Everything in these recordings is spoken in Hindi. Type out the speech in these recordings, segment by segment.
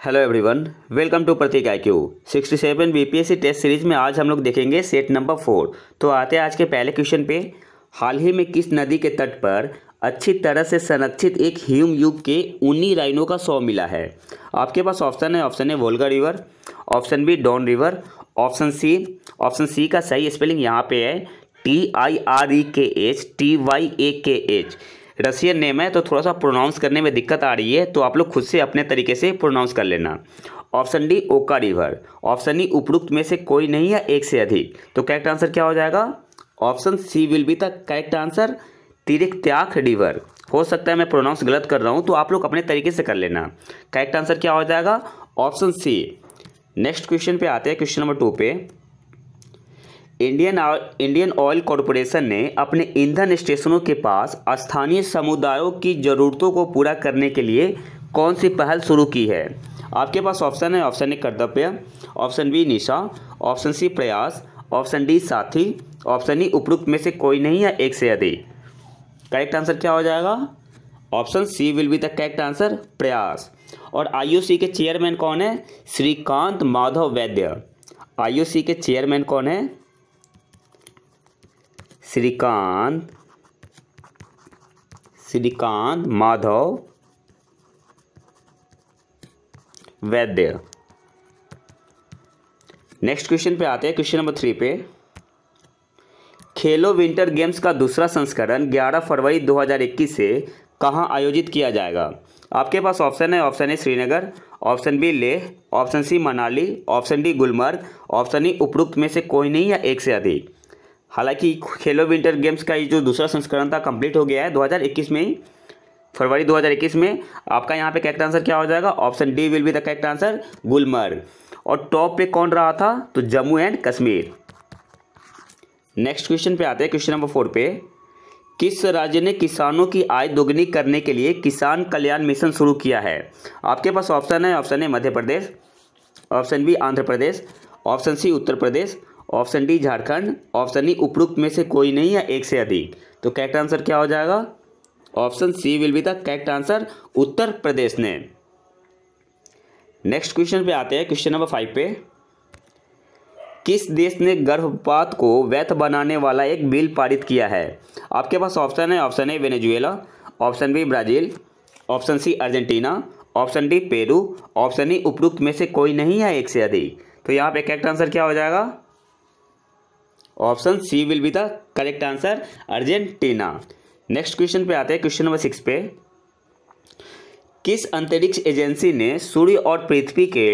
Hello everyone welcome to Prateek I Q sixty seven BPSC test series में आज हम लोग देखेंगे सेट नंबर फोर तो आते हैं आज के पहले क्वेश्चन पे। हाल ही में किस नदी के तट पर अच्छी तरह से संरक्षित एक ह्यूम युग के उन्नी राइनों का शव मिला है? आपके पास ऑप्शन है ऑप्शन है Volga river option B Don river option C option C का सही स्पेलिंग यहाँ पे है टी आई आर ई के एच टी वाई ए के एच रशियन नेम है तो थोड़ा सा प्रोनाउंस करने में दिक्कत आ रही है तो आप लोग खुद से अपने तरीके से प्रोनाउंस कर लेना। Option D Oka river option E उपरुक्त में से कोई नहीं है, एक से अधिक। तो करेक्ट आंसर क्या हो जाएगा? Option C will be the correct answer तिरिक त्याग रिवर हो सकता है मैं प्रोनाउंस गलत कर रहा हूँ तो आप लोग अपने तरीके से कर लेना। करेक्ट आंसर क्या हो जाएगा? ऑप्शन सी नेक्स्ट क्वेश्चन पे आते हैं क्वेश्चन नंबर टू पे। इंडियन इंडियन ऑयल कॉरपोरेशन ने अपने ईंधन स्टेशनों के पास स्थानीय समुदायों की ज़रूरतों को पूरा करने के लिए कौन सी पहल शुरू की है? आपके पास ऑप्शन है, option A Kartavya, option B Nisha, option C Prayas, option D Sathi, option E उपरोक्त में से कोई नहीं है एक से अधिक। करेक्ट आंसर क्या हो जाएगा? Option C will be the correct answer, Prayas. और आईयूसी के चेयरमैन कौन है? श्रीकांत माधव वैद्य। आईयूसी के चेयरमैन कौन है? श्रीकांत श्रीकांत माधव, वैद्य। नेक्स्ट क्वेश्चन पे आते हैं क्वेश्चन नंबर थ्री पे। खेलो विंटर गेम्स का दूसरा संस्करण 11 फरवरी 2021 से कहाँ आयोजित किया जाएगा? आपके पास ऑप्शन है option A Srinagar option B Leh option C Manali option D Gulmarg option E उपरुक्त में से कोई नहीं या एक से अधिक। हालाँकि खेलो विंटर गेम्स का ये जो दूसरा संस्करण था कंप्लीट हो गया है 2021 में ही, फरवरी 2021 में। आपका यहाँ पे करेक्ट आंसर क्या हो जाएगा? Option D will be the correct answer Gulmarg और टॉप पे कौन रहा था? तो Jammu and Kashmir. Next question पे आते हैं क्वेश्चन नंबर फोर पे। किस राज्य ने किसानों की आय दोगुनी करने के लिए किसान कल्याण मिशन शुरू किया है? आपके पास ऑप्शन है option A Madhya Pradesh option B Andhra Pradesh option C Uttar Pradesh option D Jharkhand, option E उपरुक्त में से कोई नहीं है एक से अधिक। तो करेक्ट आंसर क्या हो जाएगा? Option C will be the correct answer Uttar Pradesh ने। नेक्स्ट क्वेश्चन पे आते हैं क्वेश्चन नंबर फाइव पे। किस देश ने गर्भपात को वैध बनाने वाला एक बिल पारित किया है? आपके पास ऑप्शन है option A Venezuela option B Brazil option C Argentina option D Peru option E उपरुक्त में से कोई नहीं है एक से अधिक। तो यहाँ पे करेक्ट आंसर क्या हो जाएगा? Option C will be the correct answer, Argentina. Next question पे आते हैं, क्वेश्चन नंबर सिक्स पे। किस अंतरिक्ष एजेंसी ने सूर्य और पृथ्वी के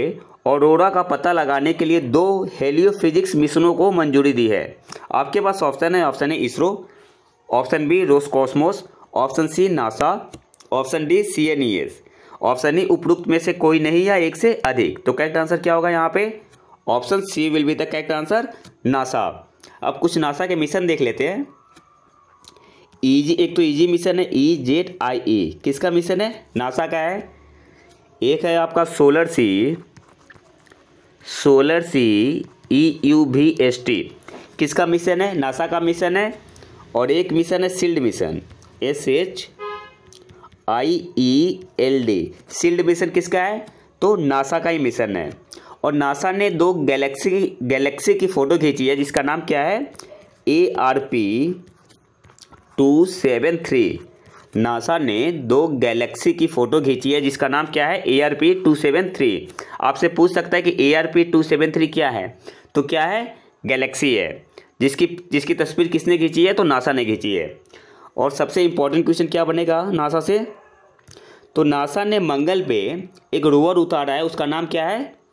औरोरा का पता लगाने के लिए दो हेलियोफिजिक्स मिशनों को मंजूरी दी है? आपके पास ऑप्शन है ऑप्शन है ISRO, option B Roscosmos, option C NASA, option D C N E S option E उपरुक्त में से कोई नहीं या एक से अधिक। तो करेक्ट आंसर क्या होगा यहाँ पे? Option C will be the correct answer, NASA. अब कुछ नासा के मिशन देख लेते हैं। ईजी एक तो ईजी मिशन है ई जेड आई ई किसका मिशन है? नासा का है। एक है आपका solar C solar C E U भी एस टी किसका मिशन है? नासा का मिशन है। और एक मिशन है shield mission S H I E L D shield mission किसका है? तो नासा का ही मिशन है। और नासा ने दो गैलेक्सी गैलेक्सी की फ़ोटो खींची है, जिसका नाम क्या है? A R P two seven three NASA ने दो गैलेक्सी की फ़ोटो खींची है, जिसका नाम क्या है? A R P two seven three आपसे पूछ सकता है कि A R P two seven three क्या है? तो क्या है? गैलेक्सी है। जिसकी जिसकी तस्वीर किसने खींची है? तो नासा ने खींची है। और सबसे इम्पोर्टेंट क्वेश्चन क्या बनेगा नासा से? तो नासा ने मंगल पे एक रोवर उतारा है, उसका नाम क्या है?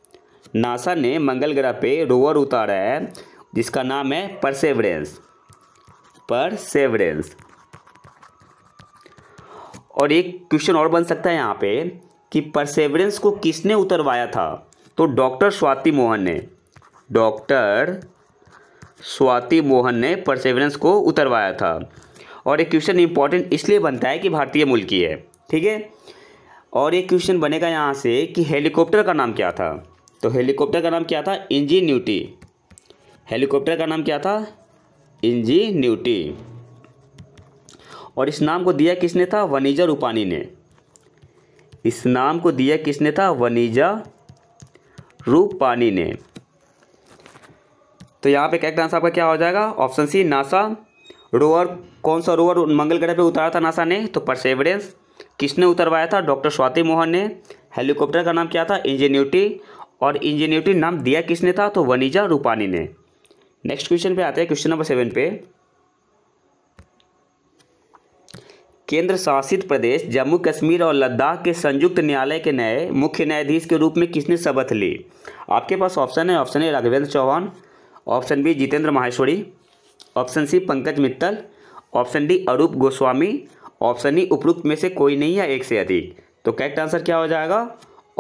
नासा ने मंगल ग्रह पे रोवर उतारा है, जिसका नाम है परसेवरेंस परसेवरेंस और एक क्वेश्चन और बन सकता है यहाँ पे, कि परसेवरेंस को किसने उतरवाया था? तो डॉक्टर स्वाति मोहन ने। डॉक्टर स्वाति मोहन ने परसेवरेंस को उतरवाया था। और एक क्वेश्चन इंपॉर्टेंट इसलिए बनता है कि भारतीय मूल की है, ठीक है? और एक क्वेश्चन बनेगा यहाँ से कि हेलीकॉप्टर का नाम क्या था? तो हेलीकॉप्टर का नाम क्या था? इंजीन्यूटी। हेलीकॉप्टर का नाम क्या था? इंजीन्यूटी। और इस नाम को दिया किसने था? वनीजा रूपानी ने। इस नाम को दिया किसने था? वनीजा रूपानी ने। तो यहाँ पे करेक्ट आंसर आपका क्या हो जाएगा? ऑप्शन सी नासा रोवर कौन सा रोवर मंगल ग्रह पे उतारा था नासा ने? तो परसेवरेंस किसने उतरवाया था? डॉक्टर स्वाति मोहन ने। हेलीकॉप्टर का नाम क्या था? इंजीन्यूटी और इंजीन्यूटी नाम दिया किसने था? तो वनीजा रूपानी ने। नेक्स्ट क्वेश्चन पे आते हैं क्वेश्चन नंबर सेवन पे। केंद्र शासित प्रदेश जम्मू कश्मीर और लद्दाख के संयुक्त न्यायालय के नए मुख्य न्यायाधीश के रूप में किसने शपथ ली? आपके पास ऑप्शन है option A Raghavendra Chauhan option B Jitendra Maheshwari option C Pankaj Mittal option D Arup Goswami option E उपरुक्त में से कोई नहीं या एक से अधिक। तो करेक्ट आंसर क्या हो जाएगा?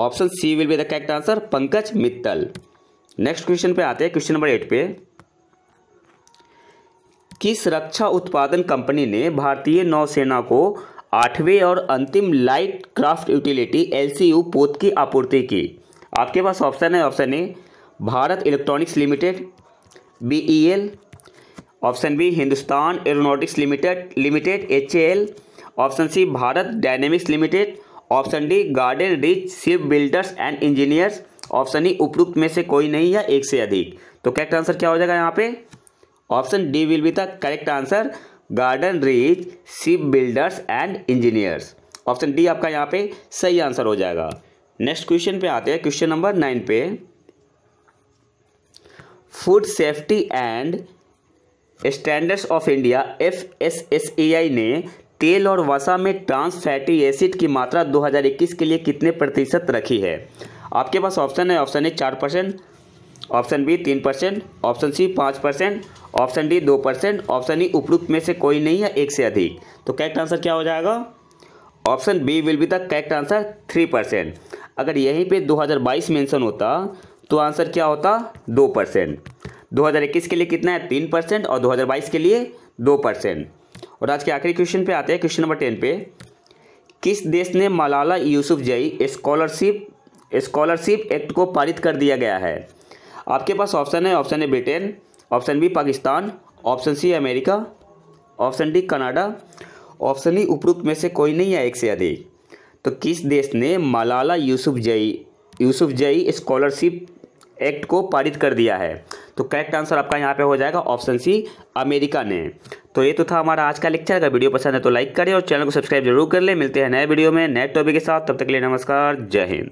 Option C will be the correct answer, Pankaj Mittal. Next question पे आते हैं, क्वेश्चन नंबर एट पे। किस रक्षा उत्पादन कंपनी ने भारतीय नौसेना को आठवें और अंतिम लाइट क्राफ्ट यूटिलिटी, एलसीयू पोत की आपूर्ति की? आपके पास ऑप्शन है, option A, Bharat Electronics Limited, BEL, option B, Hindustan Aeronautics Limited Limited, HAL, option C, Bharat Dynamics Limited option D, Garden, Reach, Ship Builders and Engineers. Option E, उपरुक्त में से कोई नहीं या एक से अधिक। तो करेक्ट आंसर क्या हो जाएगा यहाँ पे? Option D will be the correct answer Garden, Reach, Ship Builders and Engineers. Option D आपका यहाँ पे सही आंसर हो जाएगा। नेक्स्ट क्वेश्चन पे आते हैं क्वेश्चन नंबर नाइन पे। Food Safety and Standards of India F S S A I ने तेल और वसा में ट्रांस फैटी एसिड की मात्रा 2021 के लिए कितने प्रतिशत रखी है? आपके पास ऑप्शन है ऑप्शन ए चार परसेंट ऑप्शन बी तीन परसेंट ऑप्शन सी पाँच परसेंट ऑप्शन डी दो परसेंट ऑप्शन ई उपरुक्त में से कोई नहीं है, एक से अधिक। तो करेक्ट आंसर क्या हो जाएगा? Option B will be the correct answer three percent. अगर यहीं पे 2022 मेंशन होता तो आंसर क्या होता? दो परसेंट। दो के लिए कितना है? तीन परसेंट और 2022 के लिए दो परसेंट। और आज के आखिरी क्वेश्चन पे आते हैं क्वेश्चन नंबर टेन पे। किस देश ने मलाला यूसुफ जई स्कॉलरशिप स्कॉलरशिप एक्ट को पारित कर दिया गया है? आपके पास ऑप्शन है option A Britain option B Pakistan option C America option D Canada option E उपरुक्त में से कोई नहीं है, एक से अधिक। तो किस देश ने मलाला यूसुफ जई यूसुफ जई स्कॉलरशिप एक्ट को पारित कर दिया है। तो करेक्ट आंसर आपका यहाँ पे हो जाएगा ऑप्शन सी अमेरिका ने। तो ये तो था हमारा आज का लेक्चर अगर वीडियो पसंद है तो लाइक करें और चैनल को सब्सक्राइब ज़रूर कर लें। मिलते हैं नए वीडियो में, नए टॉपिक के साथ। तब तक के लिए नमस्कार। जय हिंद।